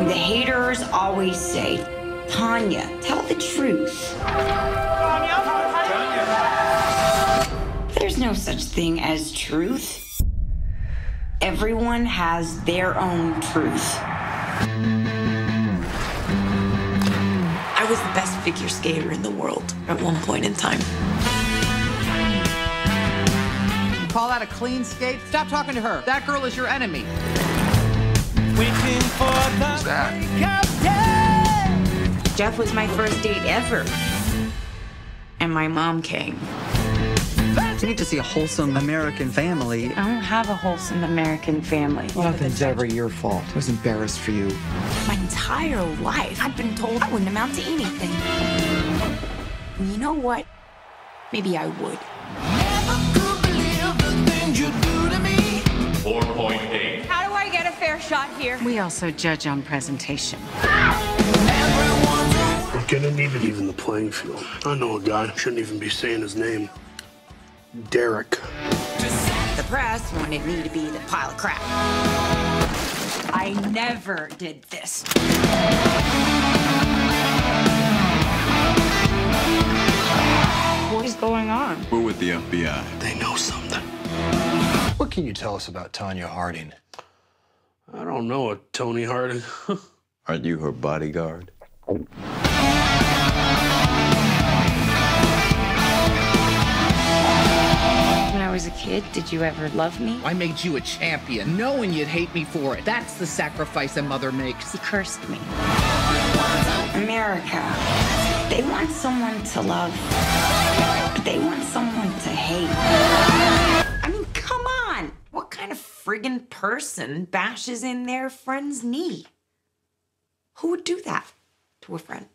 The haters always say, Tonya, tell the truth. There's no such thing as truth. Everyone has their own truth. I was the best figure skater in the world at one point in time. Call that a clean skate? Stop talking to her. That girl is your enemy. Who's that? Jeff was my first date ever. And my mom came. You need to see a wholesome American family. I don't have a wholesome American family. Nothing's ever your fault. I was embarrassed for you. My entire life, I've been told I wouldn't amount to anything. You know what? Maybe I would. Shot here? We also judge on presentation. We're gonna need it even the playing field. I know a guy, shouldn't even be saying his name. Derek. The press wanted me to be the pile of crap. I never did this. What is going on? We're with the FBI. They know something. What can you tell us about Tonya Harding? I don't know a Tonya Harding. Aren't you her bodyguard? When I was a kid, did you ever love me? I made you a champion, knowing you'd hate me for it. That's the sacrifice a mother makes. He cursed me. America. They want someone to love, kind of friggin' person bashes in their friend's knee? Who would do that to a friend?